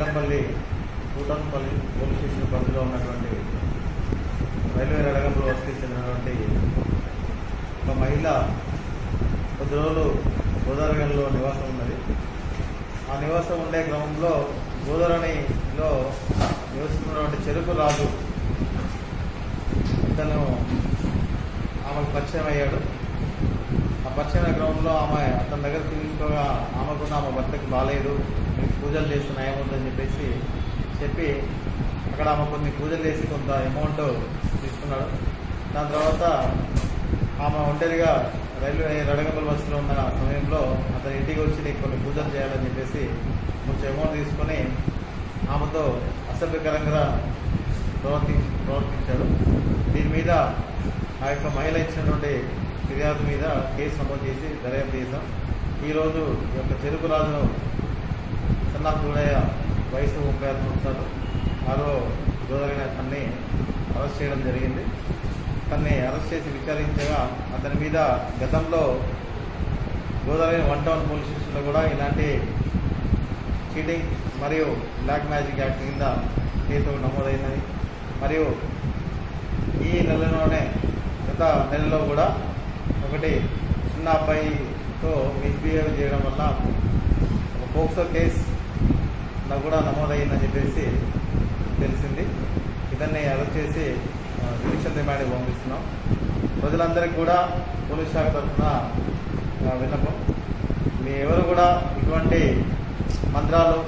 Yellampalli కూటంపల్లి police station పరిధిలో ఉన్నటువంటి railway రడగంపుల వసతికి చెందినటువంటి ఒక మహిళ కొద్ది రోజులు గోదావరిగంలో నివాసం ఉన్నది. ఆ నివాసం ఉండే క్రమంలో గోదావరిలో నివసిస్తున్నటువంటి చెరుకు రాజు ఇతను ఆమెకు పరిచయం అయ్యాడు. పరిచయం గ్రౌండ్లో ఆమె అతని దగ్గర తీసుకోగా ఆమెకున్న ఆమె భర్తకి బాగాలేదు మీకు పూజలు చేసిన ఏముందని చెప్పేసి చెప్పి అక్కడ ఆమె కొన్ని పూజలు చేసి కొంత అమౌంట్ తీసుకున్నాడు. దాని తర్వాత ఆమె ఒంటరిగా రైల్వే రడగంబల్ బస్సులో ఉన్న సమయంలో అతని ఇంటికి వచ్చి నీకు కొన్ని పూజలు చేయాలని చెప్పేసి కొంచెం అమౌంట్ తీసుకొని ఆమెతో అసభ్యకరంగా ప్రవర్తి ప్రవర్తించాడు. దీని మీద ఆ యొక్క మహిళ ఇచ్చినటువంటి ఫిర్యాదు మీద కేసు నమోదు చేసి దర్యాప్తు చేశాం. ఈరోజు ఈ యొక్క చెరుకు రాజును సన్నాహుడయ్య వయసు ముప్పై ఐదు సంవత్సరాలు మరో గోదావరి తన్ని అరెస్ట్ చేయడం జరిగింది. తన్ని అరెస్ట్ చేసి విచారించగా అతని మీద గతంలో గోదావరి వన్ టౌన్ పోలీస్ స్టేషన్లో కూడా ఇలాంటి చీటింగ్ మరియు బ్లాక్ మ్యాజిక్ యాక్ట్ కింద కేసు నమోదైనది మరియు ఈ నెలలోనే గత నెలలో కూడా ఒకటి చిన్న అబ్బాయితో మిస్బిహేవ్ చేయడం వల్ల ఒక పోక్సో కేసు నాకు కూడా నమోదయ్యిందని చెప్పేసి తెలిసింది. ఇతన్ని అరెస్ట్ చేసి జ్యుడిషియల్ రిమాండ్కి పంపిస్తున్నాం. ప్రజలందరికీ కూడా పోలీస్ శాఖ తరఫున విన్నపం. మీ ఎవరు కూడా ఇటువంటి మంత్రాలు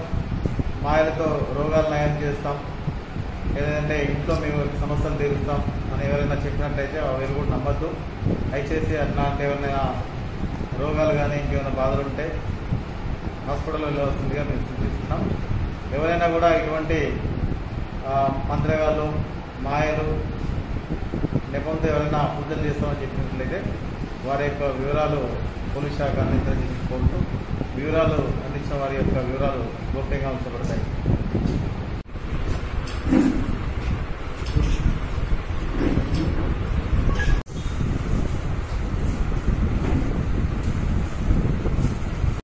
మాయలతో రోగాలు నయం చేస్తాం. ఏదంటే ఇంట్లో మేము సమస్యలు తీరుస్తాం అని ఎవరైనా చెప్పినట్టయితే ఎవరు కూడా నమ్మద్దు. దయచేసి అట్లాంటి ఎవరైనా రోగాలు కానీ ఇంకేమైనా బాధలు ఉంటే హాస్పిటల్ వెళ్ళవలసిందిగా మేము సూచిస్తున్నాం. ఎవరైనా కూడా ఇటువంటి మంత్రగాళ్ళు మాయలు లేకపోతే ఎవరైనా పూజలు చేస్తామని చెప్పినట్లయితే వారి యొక్క వివరాలు పోలీస్ శాఖ అందించాలని కోరుతూ వివరాలు అందించిన వారి యొక్క వివరాలు గోప్యంగా ఉంచబడతాయి